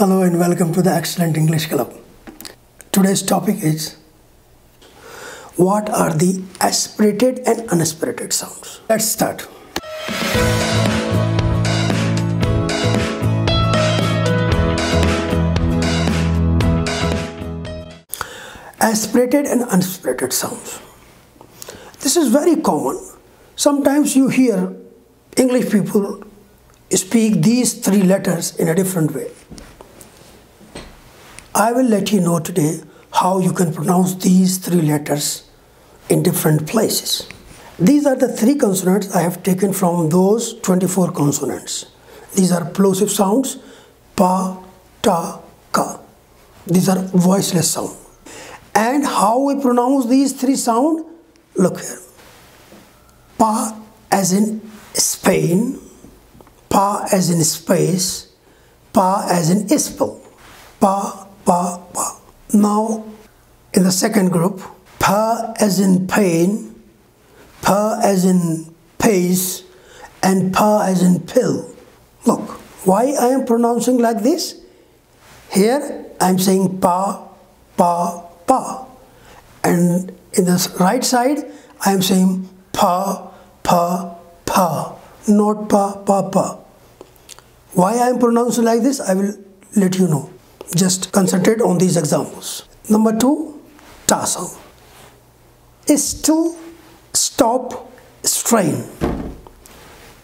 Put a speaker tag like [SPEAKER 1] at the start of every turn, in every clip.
[SPEAKER 1] Hello and welcome to the Excellent English Club. Today's topic is what are the aspirated and unaspirated sounds? Let's start. Aspirated and unaspirated sounds. This is very common. Sometimes you hear English people speak these three letters in a different way. I will let you know today how you can pronounce these three letters in different places. These are the three consonants I have taken from those 24 consonants. These are plosive sounds pa, ta, ka. These are voiceless sounds. And how we pronounce these three sounds? Look here. Pa as in Spain, pa as in space, pa as in ispel, pa, pa, pa. Now, in the second group, pa as in pain, pa as in pace, and pa as in pill. Look, why I am pronouncing like this? Here I am saying pa, pa, pa. And in the right side I am saying pa, pa, pa, not pa, pa, pa. Why I am pronouncing like this, I will let you know. Just concentrate on these examples. Number two, tassel. Still, stop, strain.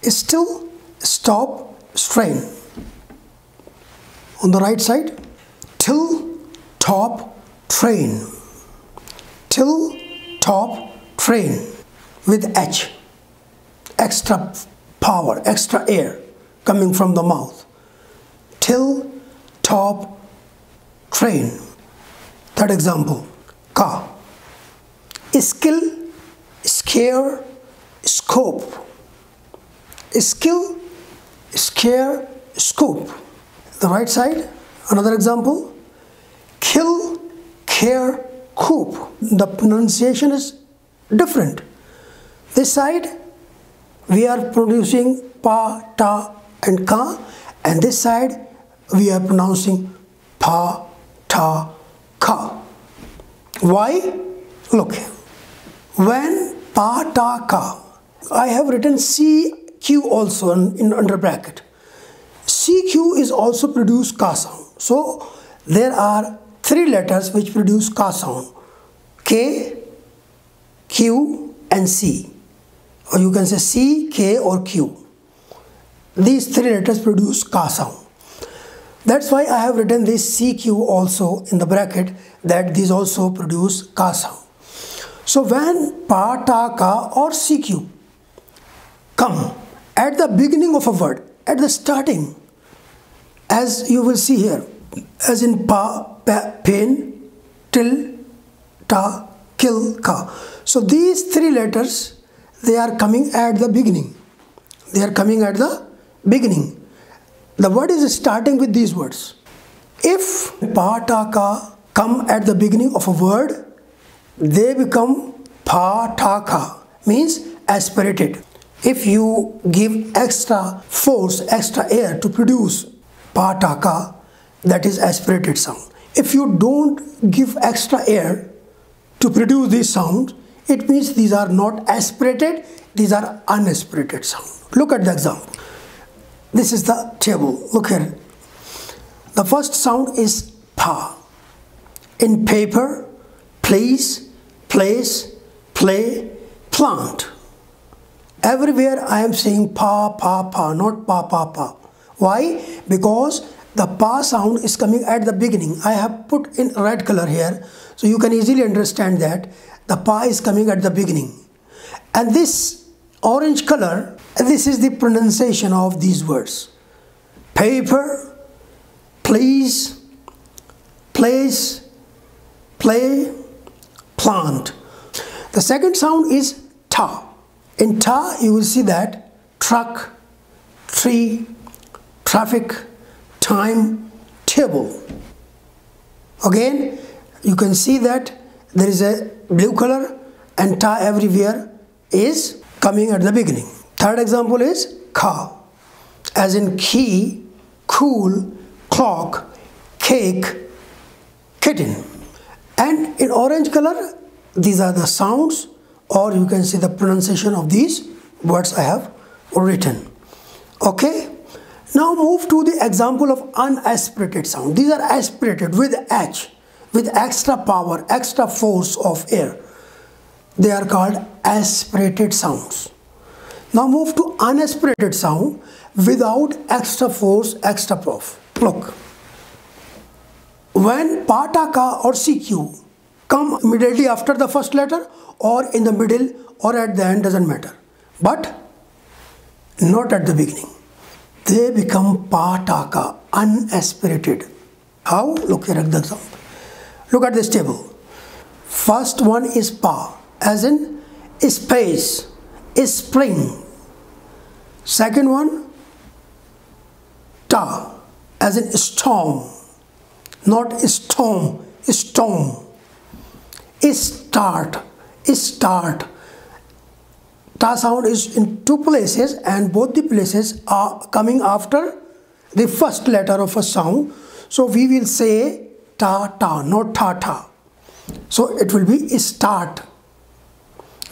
[SPEAKER 1] Still, stop, strain. On the right side, till, top, train. Till, top, train with H. Extra power, extra air coming from the mouth. Till, top, train. Third example, ka. Skill, scare, scope. Skill, scare, scope. The right side, another example, kill, care, coop. The pronunciation is different. This side, we are producing pa, ta, and ka, and this side, we are pronouncing pa, ta, ka. Why? Look, when pa, ta, ka, I have written CQ also in, in under bracket. CQ is also produce ka sound. So there are three letters which produce ka sound. K, Q, and C. Or you can say C, K, or Q. These three letters produce ka sound. That's why I have written this CQ also in the bracket that these also produce ka sound. So when pa, ta, ka or CQ come at the beginning of a word, at the starting, as you will see here, as in pa, pa pain, till, ta, kill, ka. So these three letters, they are coming at the beginning. They are coming at the beginning. The word is starting with these words. If pa, ta, come at the beginning of a word, they become pa, ta, means aspirated. If you give extra force, extra air to produce pa, ta, that is aspirated sound. If you don't give extra air to produce these sounds, it means these are not aspirated, these are unaspirated sound. Look at the example. This is the table. Look here. The first sound is pa. In paper, please, place, play, plant. Everywhere I am saying pa, pa, pa, not pa, pa, pa. Why? Because the pa sound is coming at the beginning. I have put in red color here so you can easily understand that the pa is coming at the beginning. And this orange color, this is the pronunciation of these words. Paper, please, place, play, plant. The second sound is ta. In ta, you will see that truck, tree, traffic, time, table. Again, you can see that there is a blue color and ta everywhere is coming at the beginning. Third example is ka, as in key, cool, clock, cake, kitten. And in orange color, these are the sounds or you can see the pronunciation of these words I have written. Okay. Now move to the example of unaspirated sound. These are aspirated with H, with extra power, extra force of air. They are called aspirated sounds. Now move to unaspirated sound without extra force, extra puff. Look. When pataka or CQ come immediately after the first letter or in the middle or at the end doesn't matter. But not at the beginning. They become pataka, unaspirated. How? Look here at the example. Look at this table. First one is pa, as in space, spring. Second one, ta, as in storm, not storm, storm. Start, start. Ta sound is in two places and both the places are coming after the first letter of a sound. So we will say ta ta, not ta ta. So it will be start.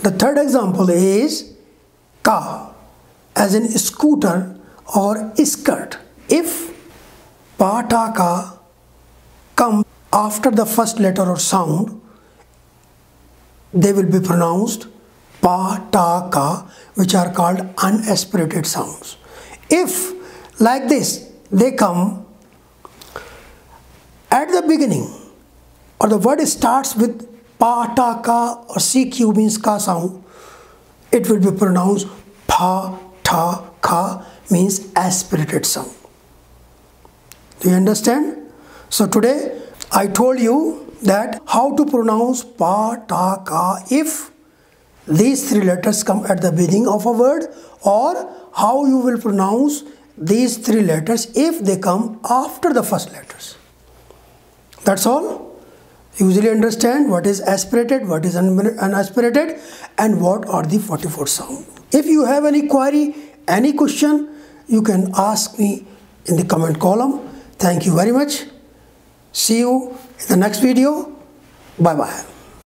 [SPEAKER 1] The third example is ka, as in scooter or skirt. If pa ta ka come after the first letter or sound, they will be pronounced pa, ta, ka, which are called unaspirated sounds. If, like this, they come at the beginning, or the word starts with pa, ta, ka, or CQ means ka sound, it will be pronounced pa, ta, ka means aspirated sound. Do you understand? So today I told you that how to pronounce pa, ta, ka if these three letters come at the beginning of a word or how you will pronounce these three letters if they come after the first letters. That's all. Usually understand what is aspirated, what is unaspirated and what are the 44 sounds. If you have any query, any question, you can ask me in the comment column. Thank you very much. See you in the next video. Bye bye.